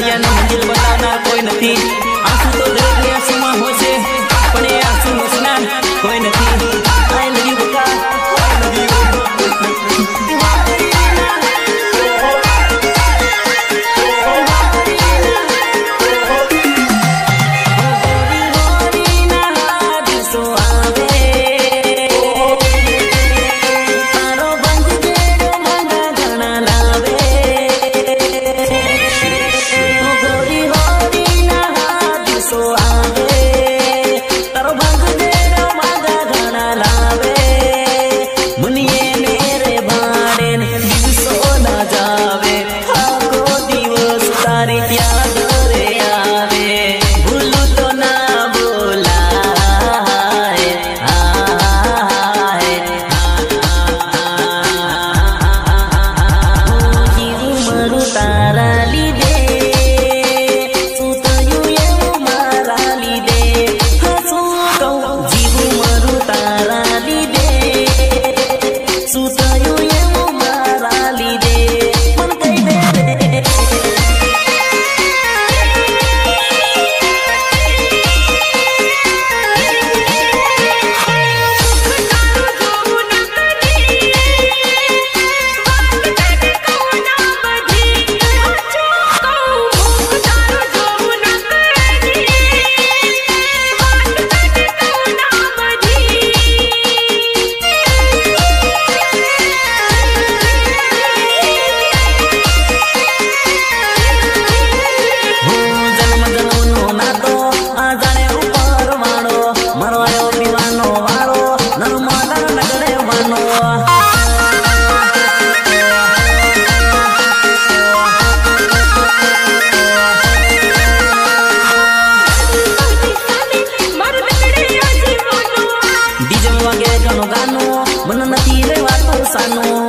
મૈયાનું મંદિર બતાવનાર કોઈ નથી. આંસુ તો દરેક વ્યાસમાં હોય છે. પણ એ pa' no